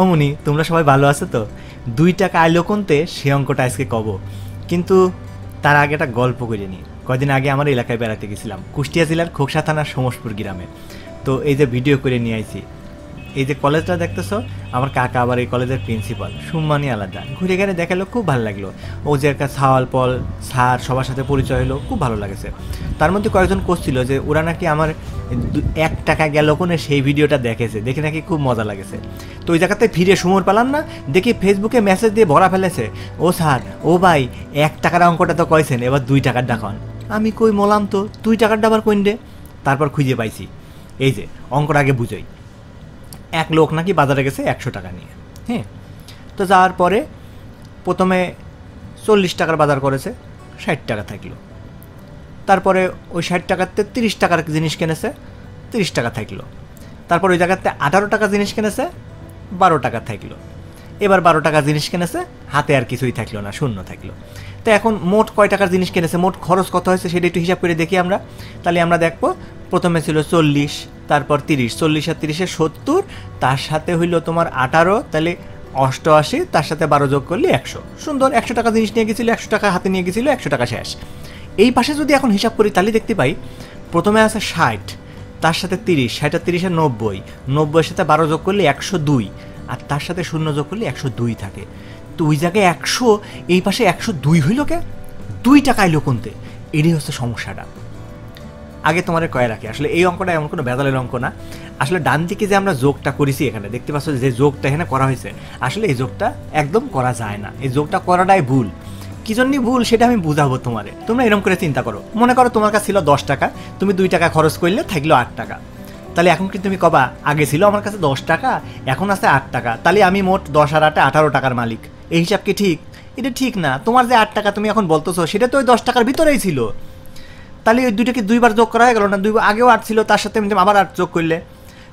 অমনি তোমরা সবাই ভালো আছো তো? দুই টাকা আইলো কোনতে? সে অঙ্কটা আজকে কব। কিন্তু তার আগে একটা গল্প করে নিই কদিন আগে আমার এলাকায় বেড়াতে গেছিলাম, কুষ্টিয়া জেলার খোকসা থানার সমসপুর গ্রামে। তো এই যে ভিডিও করে নিয়ে আইছি। এই যে কলেজটা দেখতেছো, আমার কাকা আবার এই কলেজের প্রিন্সিপাল সম্মানই আলাদা। ঘুরে গেলে দেখাল, খুব ভালো লাগল। ও যে একটা ছাওয়াল পল, স্যার, সবার সাথে পরিচয় হলো, খুব ভালো লাগেছে। তার মধ্যে কয়েকজন করছিল যে ওরা নাকি আমার এক টাকা গেল কোনে সেই ভিডিওটা দেখেছে, দেখে নাকি খুব মজা লাগেছে। তো ওই জায়গাতে ফিরে সুমর পেলাম না, দেখি ফেসবুকে মেসেজ দিয়ে ভরা ফেলেছে, ও স্যার, ও ভাই, এক টাকার অঙ্কটা তো কয়েছেন এবার দুই টাকার ডাকন আমি কই, মলাম তো দুই টাকার ডাবার কইন রে? তারপর খুঁজে পাইছি। এই যে, অঙ্কটা আগে বুঝোই। এক লোক নাকি বাজারে গেছে একশো টাকা নিয়ে হ্যাঁ? তো যাওয়ার পরে প্রথমে চল্লিশ টাকার বাজার করেছে, ষাট টাকা থাকল। তারপরে ওই ষাট টাকাতে তিরিশ টাকার জিনিস কিনেছে, তিরিশ টাকা থাকল। তারপর ওই জায়গাতে আঠারো টাকা জিনিস কিনেছে, বারো টাকা থাকল। এবার বারো টাকা জিনিস কিনেছে, হাতে আর কিছুই থাকল না, শূন্য থাকল। তো এখন মোট কয় টাকার জিনিস কিনেছে, মোট খরচ কত হয়েছে সেটা একটু হিসাব করে দেখি আমরা। তাহলে আমরা দেখব, প্রথমে ছিল চল্লিশ তারপর তিরিশ, চল্লিশ আর তিরিশে সত্তর, তার সাথে হইল তোমার আঠারো, তাহলে অষ্টআশি, তার সাথে বারো যোগ করলে একশো। সুন্দর, একশো টাকা জিনিস নিয়ে গেছিল, একশো টাকা হাতে নিয়ে গেছিল, একশো টাকা শেষ। এই পাশে যদি এখন হিসাব করি, তাহলে দেখতে পাই, প্রথমে আছে ষাট, তার সাথে তিরিশ, ষাট আর তিরিশে নব্বই, নব্বইয়ের সাথে বারো যোগ করলে একশো দুই, আর তার সাথে শূন্য যোগ করলে একশো দুই থাকে। তো ওই জায়গায় একশো, এই পাশে একশো দুই হইল কে? দুই টাকা এলো কোনতে এটাই হচ্ছে সমস্যাটা। আগে তোমার কয়ে রাখি, আসলে এই অঙ্কটা এমন কোনো বেদালের অঙ্ক না। আসলে ডান দিকে যে আমরা যোগটা করেছি এখানে, দেখতে পাচ্ছ যে যোগটা এখানে করা হয়েছে, আসলে এই যোগটা একদম করা যায় না। এই যোগটা করাটাই ভুল। কি জন্যই ভুল সেটা আমি বুঝাবো তোমারে। তোমরা এরকম করে চিন্তা করো। মনে করো তোমার কাছে ছিল দশ টাকা, তুমি দুই টাকা খরচ করলে থাকল আট টাকা। তাহলে এখন কি তুমি কবা, আগে ছিল আমার কাছে দশ টাকা, এখন আছে আট টাকা। তাহলে আমি মোট দশ আর আটে আঠারো টাকার মালিক। এই হিসাব কি ঠিক? এটা ঠিক না। তোমার যে আট টাকা তুমি এখন বলতেছো, সেটা তো ওই দশ টাকার ভিতরেই ছিল। তাহলে ওই দুইটাকে দুইবার যোগ করা হয়ে গেল না? দুই আগেও আট ছিল, তার সাথে আবার আট যোগ করলে।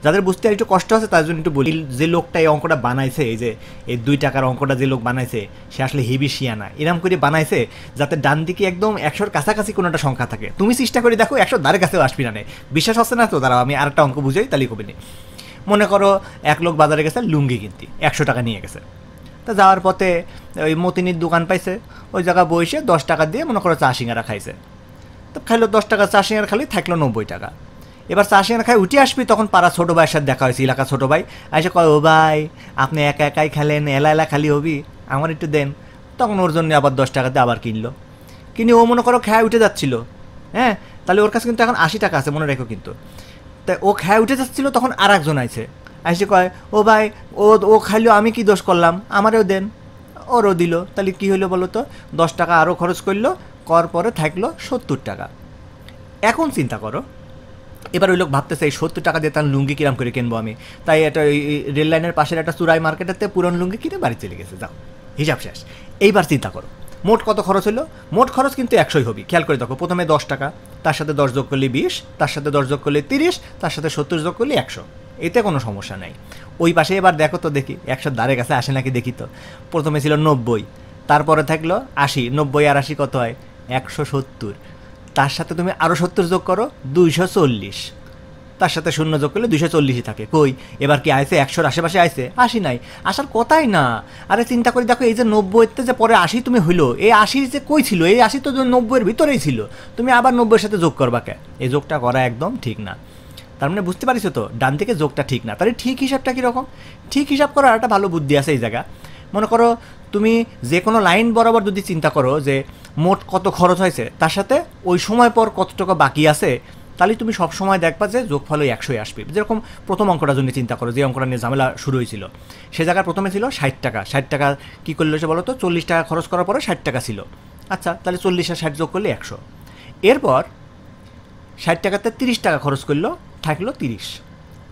যাদের বুঝতে আর একটু কষ্ট আছে, তার জন্য একটু বলি, যে লোকটা এই অঙ্কটা বানাইছে, এই যে, এই দুই টাকার অঙ্কটা যে লোক বানাইছে, সে আসলে হেভি শিয়ানা। এরম করে বানাইছে, যাতে ডান দিকে একদম একশোর কাছাকাছি কোনো একটা সংখ্যা থাকে। তুমি চেষ্টা করে দেখো একশো দ্বারের কাছেও আসবি না। বিশ্বাস হচ্ছে না তো? দাঁড়াও, আমি আরেকটা অঙ্ক বুঝাই, তাহলেই কবি নি। মনে করো, এক লোক বাজারে গেছে, লুঙ্গি কিনতে, একশো টাকা নিয়ে গেছে। তা যাওয়ার পথে ওই মতিনির দোকান পাইছে, ওই জায়গা বসে দশ টাকা দিয়ে মনে করো চা সিঙ্গারা খাইছে। তো খাইলো দশ টাকা, চা সিঙ্গার খালি থাকল নব্বই টাকা। এবার চা সিঙ্গার খাই উঠে আসবি, তখন পাড়া ছোটো ভাইয়ের সাথে দেখা হয়েছে এলাকা ছোটো ভাই। এসে কয়, ও ভাই, আপনি একা একাই খেলেন, এলা এলা খালি হবি? আমার একটু দেন। তখন ওর জন্য আবার দশ টাকাতে আবার কিনলো। কিনে ও মনে করো খেয়ে উঠে যাচ্ছিল। হ্যাঁ তাহলে ওর কাছে কিন্তু এখন আশি টাকা আছে, মনে রেখো কিন্তু। তাই ও খেয়ে উঠে যাচ্ছিল, তখন আর একজন আইছে। আইসে কয়, ও ভাই, ও ও খাইলো, আমি কি দোষ করলাম? আমারও দেন। ওরও দিল। তাহলে কি হইল বলো তো? দশ টাকা আরও খরচ করল কর পরে থাকল সত্তর টাকা। এখন চিন্তা করো, এবার ওই লোক ভাবতেছে এই সত্তর টাকা দিয়ে তার লুঙ্গি কিরাম করে কিনবো আমি? তাই ওই রেল লাইনের পাশের একটা চুরাই মার্কেটেতে পুরনো লুঙ্গি কিনে বাড়ি চলে গেছে, যাও, হিসাব শেষ। এইবার চিন্তা করো, মোট কত খরচ হলো? মোট খরচ কিন্তু একশোই হবি, খেয়াল করে দেখো, প্রথমে দশ টাকা, তার সাথে দশ যোগ করলে বিশ, তার সাথে দশ যোগ করলে তিরিশ, তার সাথে সত্তর যোগ করলে একশো। এতে কোনো সমস্যা নাই। ওই পাশে এবার দেখো তো দেখি, একশো দ্বারের কাছে আসে নাকি দেখি তো। প্রথমে ছিল নব্বই, তারপরে থাকল আশি, নব্বই আর আশি কত হয়? একশো সত্তর। তার সাথে তুমি আরও সত্তর যোগ করো, দুইশো চল্লিশ। তার সাথে শূন্য যোগ করলে দুইশো চল্লিশই থাকে। কই? এবার কি আইসে একশোর আশেপাশে আইসে আশি নাই। আসার কথাই না। আরে চিন্তা করে দেখো, এই যে নব্বইতে যে পরে আশি তুমি হইল, এই আশি যে কই ছিল? এই আশি তো নব্বইয়ের ভিতরেই ছিল। তুমি আবার নব্বইয়ের সাথে যোগ করবা কে? এই যোগটা করা একদম ঠিক না। তার মানে বুঝতে পারিস তো? ডান থেকে যোগটা ঠিক না। তাহলে ঠিক হিসাবটা কীরকম? ঠিক হিসাব করার একটা ভালো বুদ্ধি আছে এই জায়গা। মনে করো তুমি যে কোনো লাইন বরাবর যদি চিন্তা করো যে মোট কত খরচ হয়েছে, তার সাথে ওই সময় পর কত টাকা বাকি আছে, তাহলে তুমি সব সময় দেখবা যে যোগফল ওই একশোই আসবে। যেরকম প্রথম অঙ্কটার জন্য চিন্তা করো, যে অঙ্কটা নিয়ে ঝামেলা শুরু হয়েছিল, সে জায়গায় প্রথমে ছিল ষাট টাকা। ষাট টাকা কী করল সে বলো তো চল্লিশ টাকা খরচ করার পরে ষাট টাকা ছিল। আচ্ছা তাহলে চল্লিশ আর ষাট যোগ করলে একশো। এরপর ষাট টাকাতে তিরিশ টাকা খরচ করল, থাকল তিরিশ।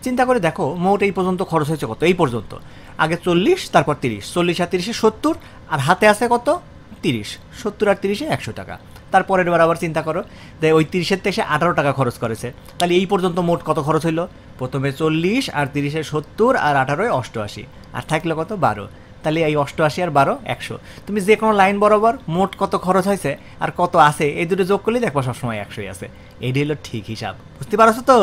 চিন্তা করে দেখো, মোট এই পর্যন্ত খরচ হয়েছে কত? এই পর্যন্ত। আগে চল্লিশ, তারপর তিরিশ। চল্লিশ আর তিরিশে সত্তর, আর হাতে আছে কত? তিরিশ। সত্তর আর তিরিশে একশো টাকা। তারপরের বার আবার চিন্তা করো যে ওই তিরিশের থেকে আঠারো টাকা খরচ করেছে। তাহলে এই পর্যন্ত মোট কত খরচ হইল? প্রথমে চল্লিশ আর তিরিশে সত্তর আর আঠারোয় অষ্টআশি। আর থাকল কত? বারো। তাহলে এই অষ্টআশি আর বারো, একশো। তুমি যে কোনো লাইন বরাবর মোট কত খরচ হয়েছে আর কত আছে, এই দুটো যোগ করলে দেখব সবসময় একশোই আছে। এইটি হলো ঠিক হিসাব। বুঝতে পারছ তো?